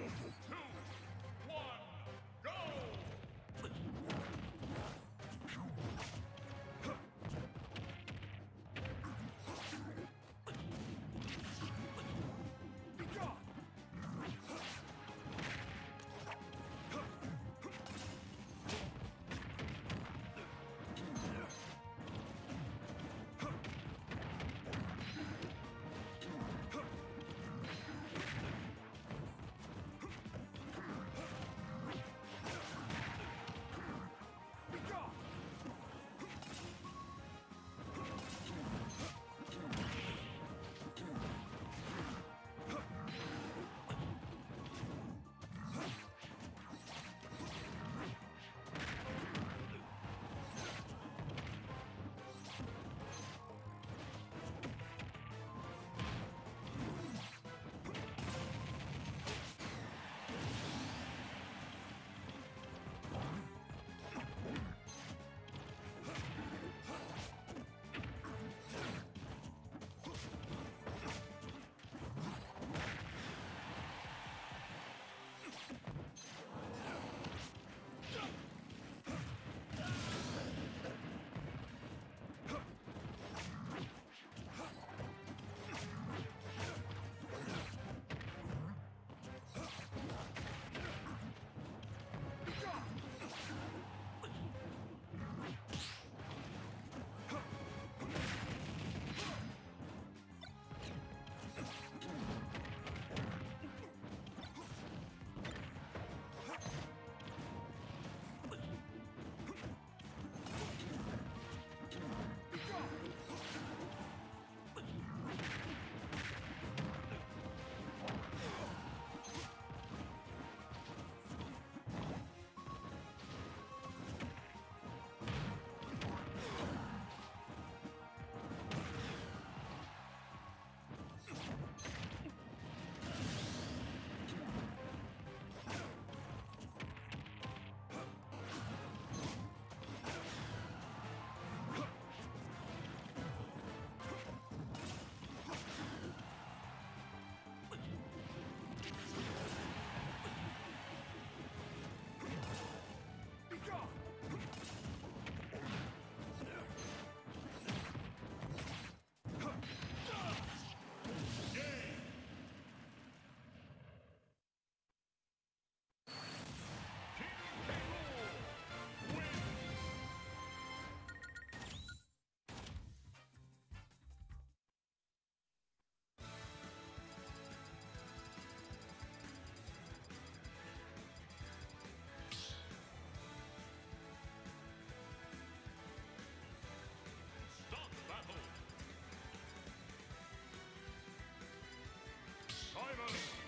Okay. Timers.